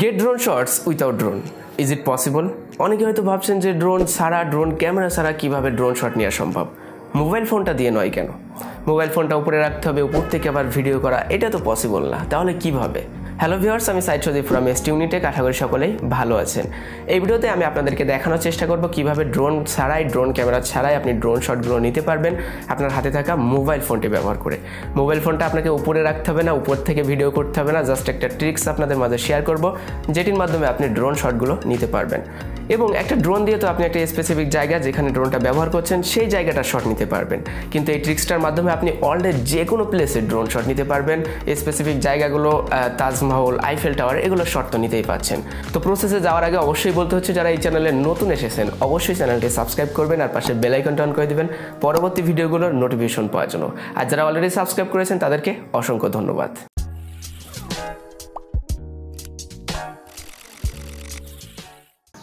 Get drone shots without drone is it possible অনেকে হয়তো ভাবছেন যে ড্রোন ছাড়া ড্রোন ক্যামেরা ছাড়া কীভাবে ড্রোন শট নেওয়া সম্ভব? মোবাইল ফোনটা দিয়ে নয় কেন? মোবাইল ফোনটা উপরে রাখতে হবে, উপর থেকে আবার ভিডিও করা, এটা তো পসিবল না। তাহলে কীভাবে হ্যালো ভিউয়ার্স আমি Syed Sadip from S Unitech আশা করি সকলেই ভালো আছেন। এই ভিডিওতে আমি আপনাদেরকে দেখানোর চেষ্টা করব কীভাবে ড্রোন ছাড়াই ড্রোন ক্যামেরা ছাড়াই আপনি ড্রোন শটগুলো নিতে পারবেন আপনার হাতে থাকা মোবাইল ফোনটি ব্যবহার করে। মোবাইল ফোনটা আপনাকে উপরে রাখতে হবে না, উপর থেকে ভিডিও করতে হবে না জাস্ট একটা ট্রিক্স আপনাদের মাঝে শেয়ার করব, যেটির মাধ্যমে আপনি ড্রোন শটগুলো নিতে পারবেন। এবং একটা ড্রোন দিয়ে তো আপনি একটা স্পেসিফিক জায়গা যেখানে ড্রোনটা ব্যবহার করছেন, সেই জায়গাটা শট নিতে পারবেন। কিন্তু এই ট্রিক্সটার মাধ্যমে আপনি অলরেডি যে কোনো প্লেসে ড্রোন শট নিতে পারবেন। স্পেসিফিক জায়গাগুলো তাজমহল আইফেল টাওয়ার এগুলো শট তো নিতেই পাচ্ছেন। তো প্রসেসে যাওয়ার আগে অবশ্যই বলতে হচ্ছে, যারা এই চ্যানেলে নতুন এসেছেন, অবশ্যই চ্যানেলটি সাবস্ক্রাইব করবেন আর পাশে বেলাইকনটা অন করে দেবেন। পরবর্তী ভিডিওগুলোর নোটিফিকেশন পাওয়ার জন্য। আর যারা অলরেডি সাবস্ক্রাইব করেছেন, তাদেরকে অসংখ্য ধন্যবাদ।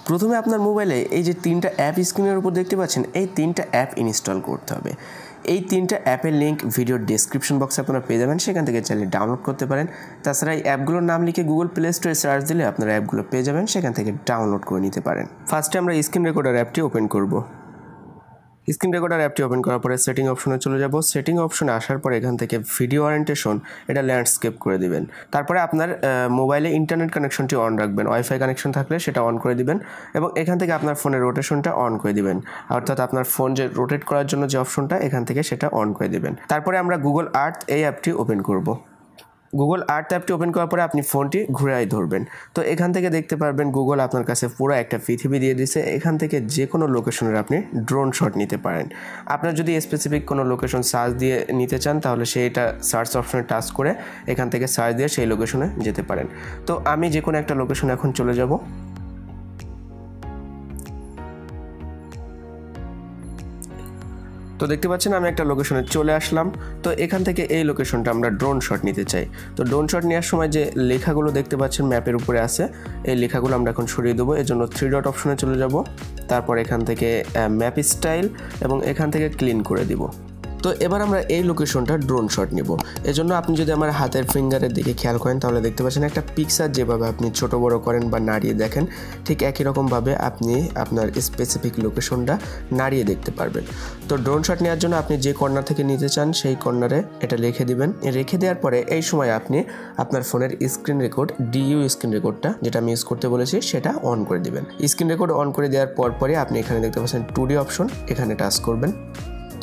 প্রথমে আপনার মোবাইলে এই যে তিনটা অ্যাপ স্ক্রিনের উপর দেখতে পাচ্ছেন, এই তিনটা অ্যাপ ইনস্টল করতে হবে। এই তিনটা অ্যাপের লিঙ্ক ভিডিওর ডিসক্রিপশন বক্সে আপনারা পেয়ে যাবেন। সেখান থেকে চাইলে ডাউনলোড করতে পারেন। তাছাড়া এই অ্যাপগুলোর নাম লিখে গুগল প্লে স্টোরে সার্চ দিলে আপনারা অ্যাপগুলো পেয়ে যাবেন। সেখান থেকে ডাউনলোড করে নিতে পারেন। ফার্স্টে আমরা স্ক্রিন রেকর্ডার অ্যাপটি ওপেন করব। স্ক্রিন রেকর্ডার অ্যাপটি ওপেন করার পরে সেটিং অপশনে চলে যাব। সেটিং অপশনে আসার পরে এখান থেকে ভিডিও ওরিয়েন্টেশন এটা ল্যান্ডস্কেপ করে দিবেন। তারপরে আপনার মোবাইলে ইন্টারনেট কানেকশনটি অন রাখবেন। ওয়াইফাই কানেকশন থাকলে সেটা অন করে দিবেন এবং এখান থেকে আপনার ফোনের রোটেশনটা অন করে দিবেন। অর্থাৎ আপনার ফোন যে রোটেট করার জন্য যে অপশনটা, এখান থেকে সেটা অন করে দিবেন। তারপরে আমরা গুগল আর্থ এই অ্যাপটি ওপেন করব। গুগল আর্থ অ্যাপটি ওপেন করার পরে আপনি ফোনটি ঘুরাই ধরবেন। তো এখান থেকে দেখতে পারবেন গুগল আপনার কাছে পুরো একটা পৃথিবী দিয়ে দিছে। এখান থেকে যে কোনো লোকেশনের আপনি ড্রোন শট নিতে পারেন। আপনার যদি স্পেসিফিক কোনো লোকেশন সার্চ দিয়ে নিতে চান, তাহলে সেইটা সার্চ অপশনে টাচ করে এখান থেকে সার্চ দিয়ে সেই লোকেশনে যেতে পারেন। তো আমি যে কোনো একটা লোকেশনে এখন চলে যাব। তো দেখতে পাচ্ছেন, আমি একটা লোকেশনে চলে আসলাম। তো এখান থেকে এই লোকেশনটা আমরা ড্রোন শট নিতে চাই। তো ড্রোন শট নেওয়ার সময় যে লেখাগুলো দেখতে পাচ্ছেন ম্যাপের উপরে আছে, এই লেখাগুলো আমরা এখন সরিয়ে দেবো। এর জন্য থ্রি ডট অপশনে চলে যাব। তারপর এখান থেকে ম্যাপ স্টাইল এবং এখান থেকে ক্লিন করে দিব। তো এবার আমরা এই লোকেশনটা ড্রোন শট নিব। এজন্য আপনি যদি আমার হাতের ফিঙ্গারের দিকে খেয়াল করেন, তাহলে দেখতে পাচ্ছেন একটা পিকচার যেভাবে আপনি ছোট বড় করেন বা নাড়িয়ে দেখেন, ঠিক একই রকমভাবে আপনি আপনার স্পেসিফিক লোকেশনটা নাড়িয়ে দেখতে পারবেন। তো ড্রোন শট নেওয়ার জন্য আপনি যে কর্নার থেকে নিতে চান, সেই কর্নারে এটা রেখে দিবেন। রেখে দেওয়ার পরে এই সময় আপনি আপনার ফোনের স্ক্রিন রেকর্ড ডিইউ স্ক্রিন রেকর্ডটা যেটা আমি ইউজ করতে বলেছি, সেটা অন করে দিবেন। স্ক্রিন রেকর্ড অন করে দেওয়ার পর পরে আপনি এখানে দেখতে পাচ্ছেন টু অপশন এখানে টাচ করবেন।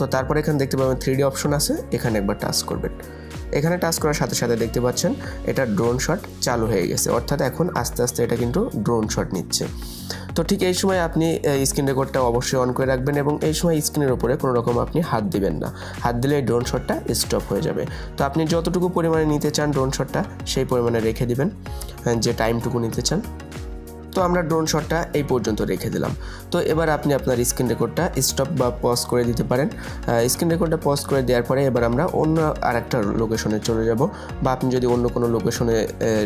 তো তারপর এখানে দেখতে পাবেন থ্রি ডি অপশন আছে। এখানে একবার টাচ করবেন। এখানে টাচ করার সাথে সাথে দেখতে পাচ্ছেন, এটা ড্রোন শট চালু হয়ে গেছে। অর্থাৎ এখন আস্তে আস্তে এটা কিন্তু ড্রোন শট নিচ্ছে। তো ঠিক এই সময় আপনি স্ক্রিন রেকর্ডটা অবশ্যই অন করে রাখবেন এবং এই সময় স্ক্রিনের উপরে কোনো রকম আপনি হাত দিবেন না। হাত দিলে এই ড্রোন শটটা স্টপ হয়ে যাবে। তো আপনি যতটুকু পরিমাণে নিতে চান ড্রোন শটটা সেই পরিমাণে রেখে দিবেন। যে টাইমটুকু নিতে চান। তো আমরা ড্রোন শটটা এই পর্যন্ত রেখে দিলাম। তো এবার আপনি আপনার স্ক্রিন রেকর্ডটা স্টপ বা পজ করে দিতে পারেন। স্ক্রিন রেকর্ডটা পজ করে দেওয়ার পরে এবার আমরা অন্য আরেকটা লোকেশনে চলে যাব বা আপনি যদি অন্য কোনো লোকেশনে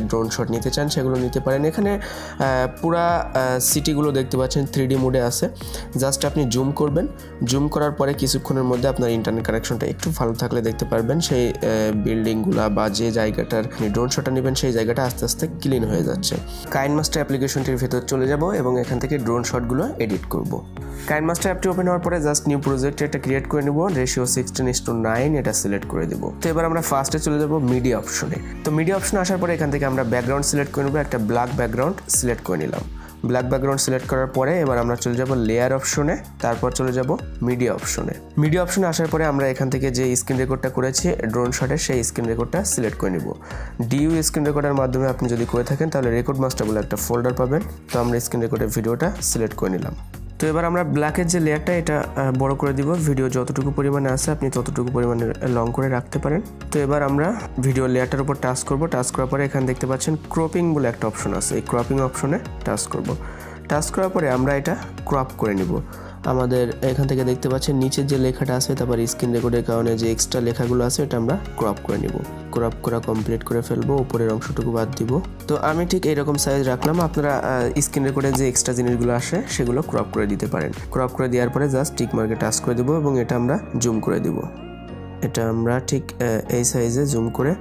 ড্রোন শট নিতে চান সেগুলো নিতে পারেন। এখানে পুরা সিটিগুলো দেখতে পাচ্ছেন থ্রি মোডে আছে। জাস্ট আপনি জুম করবেন। জুম করার পরে কিছুক্ষণের মধ্যে আপনার ইন্টারনেট কানেকশনটা একটু ভালো থাকলে দেখতে পারবেন। সেই বিল্ডিংগুলা বা যে জায়গাটার ড্রোন শটটা নেবেন, সেই জায়গাটা আস্তে আস্তে ক্লিন হয়ে যাচ্ছে। কাইন মাস্টার অ্যাপ্লিকেশনটি এর ভেতর চলে যাব এবং এখান থেকে ড্রোন শটগুলো এডিট করব। কাইন মাস্টার অ্যাপটি ওপেন হওয়ার পরে জাস্ট নিউ প্রজেক্ট এটা ক্রিয়েট করে নেব। Ratio sixteen is to nine এটা সিলেক্ট করে দেবো। তো এবার আমরা ফার্স্টে চলে যাব মিডিয়া অপশনে তো মিডিয়া অপশনে আসার পরে এখান থেকে আমরা ব্যাকগ্রাউন্ড সিলেক্ট করে নেব। একটা ব্ল্যাক ব্যাকগ্রাউন্ড সিলেক্ট করে নিলাম। ব্ল্যাক ব্যাকগ্রাউন্ড সিলেক্ট করার পরে এবার আমরা চলে যাব লেয়ার অপশনে তারপর চলে যাব মিডিয়া অপশনে মিডিয়া অপশনে আসার পরে আমরা এখান থেকে যে স্ক্রিন রেকর্ডটা করেছি ড্রোন শটের সেই স্ক্রিন রেকর্ডটা সিলেক্ট করে নিব। ডিইউ স্ক্রিন রেকর্ডের মাধ্যমে আপনি যদি করে থাকেন, তাহলে রেকর্ড মাস্টার বলে একটা ফোল্ডার পাবেন। তো আমরা স্ক্রিন রেকর্ডের ভিডিওটা সিলেক্ট করে নিলাম। তো এবার আমরা ব্ল্যাকের যে লেয়ারটা এটা বড় করে দিব। ভিডিও যতটুকু পরিমাণে আছে, আপনি ততটুকু পরিমাণে লং করে রাখতে পারেন। তো এবার আমরা ভিডিও লেয়ারটার উপর টাচ করব। টাচ করার পরে এখানে দেখতে পাচ্ছেন ক্রপিং বলে একটা অপশন আছে। এই ক্রপিং অপশনে টাচ করব। টাচ করার পরে আমরা এটা ক্রপ করে নিব। আমাদের এখান থেকে দেখতে পাচ্ছেন নিচের যে লেখাটা আছে তারপর স্ক্রিন রেকর্ডের কারণে যে এক্সট্রা লেখাগুলো আছে, এটা আমরা ক্রপ করে নিব। ক্রপ করা কমপ্লিট করে ফেলব, উপরের অংশটুকু বাদ দিব। তো আমি ঠিক এইরকম সাইজ রাখলাম, আপনারা স্ক্রিন রেকর্ডে যে এক্সট্রা জিনিসগুলো আসে, সেগুলো ক্রপ করে দিতে পারেন। ক্রপ করে দেওয়ার পরে জাস্ট টিক মার্কে টাচ করে দেবো এবং এটা আমরা জুম করে দিব। এটা আমরা ঠিক এই সাইজে জুম করে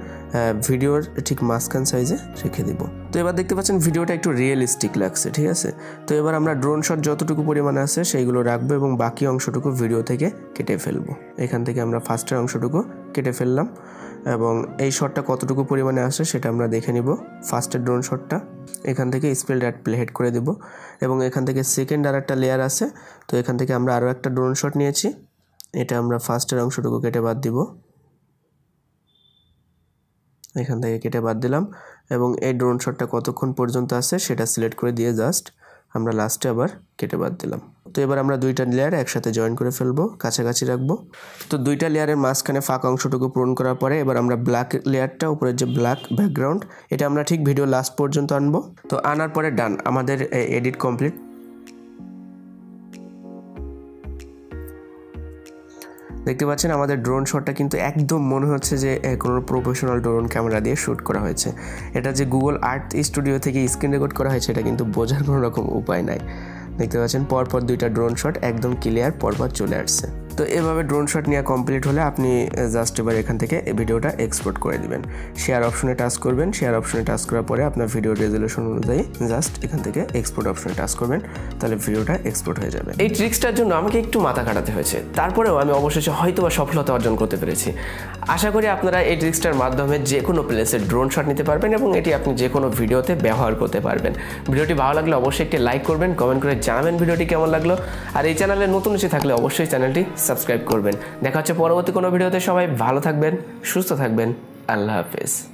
ভিডিওর ঠিক মাঝখান সাইজে রেখে দিব। তো এবার দেখতে পাচ্ছেন ভিডিওটা একটু রিয়েলিস্টিক লাগছে, ঠিক আছে? তো এবার আমরা ড্রোন শট যতটুকু পরিমাণে আছে সেইগুলো রাখব এবং বাকি অংশটুকু ভিডিও থেকে কেটে ফেলব। এখান থেকে আমরা ফার্স্টের অংশটুকু কেটে ফেললাম এবং এই শটটা কতটুকু পরিমাণে আসে সেটা আমরা দেখে নিব ফার্স্টের ড্রোন শটটা এখান থেকে স্পেল ড্যাট প্লে হেড করে দেব এবং এখান থেকে সেকেন্ড আর একটা লেয়ার আছে, তো এখান থেকে আমরা আরও একটা ড্রোন শট নিয়েছি। এটা আমরা ফার্স্টের অংশটুকু কেটে বাদ দিব। এখান থেকে কেটে বাদ দিলাম এবং এই ড্রোন শটটা কতক্ষণ পর্যন্ত আছে সেটা সিলেক্ট করে দিয়ে জাস্ট আমরা লাস্টে আবার কেটে বাদ দিলাম। তো এবার আমরা দুইটা লেয়ার একসাথে জয়েন করে ফেলব, কাছাকাছি রাখব। তো দুইটা লেয়ারের মাঝখানে ফাঁকা অংশটুকু পূরণ করার পরে এবার আমরা ব্ল্যাক লেয়ারটা উপরের যে ব্ল্যাক ব্যাকগ্রাউন্ড এটা আমরা ঠিক ভিডিও লাস্ট পর্যন্ত আনব। তো আনার পরে ডান আমাদের এডিট কমপ্লিট দেখতে পাচ্ছেন আমাদের ড্রোন শটটা কিন্তু একদম মনে হচ্ছে যে কোনো প্রফেশনাল ড্রোন ক্যামেরা দিয়ে শ্যুট করা হয়েছে। এটা যে গুগল আর্ট স্টুডিও থেকে স্ক্রিন রেকর্ড করা হয়েছে, এটা কিন্তু বোঝার কোনো রকম উপায় নাই। দেখতে পাচ্ছেন, পরপর দুইটা ড্রোন শট একদম ক্লিয়ার পরপর চলে আসছে। তো এভাবে ড্রোন শট নেওয়া কমপ্লিট হলে আপনি জাস্ট এবার এখান থেকে ভিডিওটা এক্সপোর্ট করে দিবেন। শেয়ার অপশনে টাচ করবেন শেয়ার অপশনে টাচ করার পরে আপনার ভিডিও রেজলিউশন অনুযায়ী জাস্ট এখান থেকে এক্সপোর্ট অপশনে টাচ করবেন, তাহলে ভিডিওটা এক্সপোর্ট হয়ে যাবে। এই ট্রিক্সটার জন্য আমাকে একটু মাথা কাটাতে হয়েছে। তারপরেও আমি অবশেষে হয়তো বা সফলতা অর্জন করতে পেরেছি। আশা করি আপনারা এই ট্রিক্সটার মাধ্যমে যে কোনো প্লেসে ড্রোন শট নিতে পারবেন এবং এটি আপনি যে কোনো ভিডিওতে ব্যবহার করতে পারবেন। ভিডিওটি ভালো লাগলে অবশ্যই একটি লাইক করবেন কমেন্ট করে জানাবেন ভিডিওটি কেমন লাগল। আর এই চ্যানেলে নতুন এসে থাকলে অবশ্যই চ্যানেলটি সাবস্ক্রাইব করবেন। দেখা হচ্ছে পরবর্তী কোনো ভিডিওতে সবাই ভালো থাকবেন, সুস্থ থাকবেন। আল্লাহ হাফেজ।